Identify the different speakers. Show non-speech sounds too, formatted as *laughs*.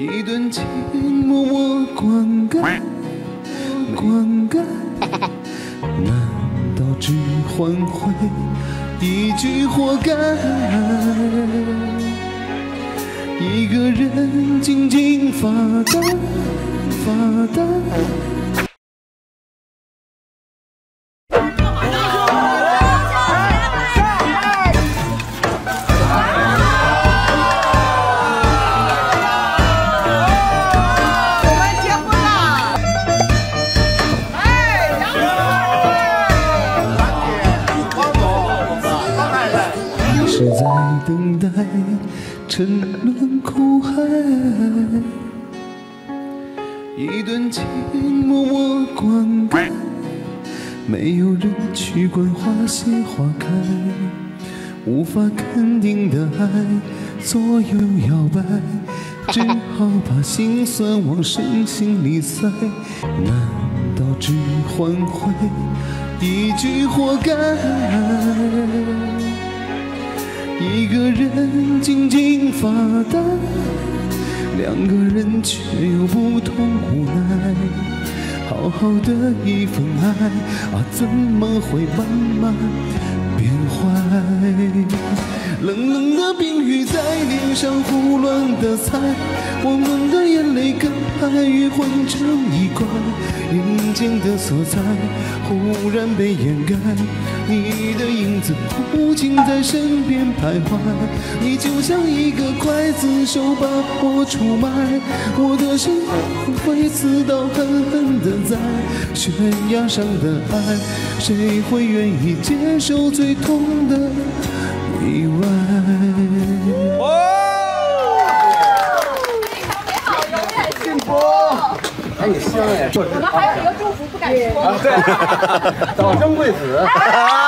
Speaker 1: 一段情默默灌溉，灌溉，难道只换回一句活该？一个人静静发呆，发呆。是在等待沉沦苦海，一段情默默灌溉，没有人去管花谢花开，无法肯定的爱左右摇摆，只好把心酸往深情里塞，难道只换回一句活该？一个人静静发呆，两个人却有不同无奈。好好的一份爱啊，怎么会慢慢变坏？冷冷的冰雨在脸上胡乱的踩，我们的眼泪跟爱与混成一块，眼睛的色彩忽然被掩盖，你的影子无情在身边徘徊，你就像一个刽子手把我出卖，我的心会刺刀狠狠的在悬崖上的爱，谁会愿意接受最痛的意外？
Speaker 2: 哎，你香哎，
Speaker 3: 我们还有一个祝福不敢说。
Speaker 2: 对，*laughs* 早生贵子。
Speaker 3: 哎 *laughs* *laughs*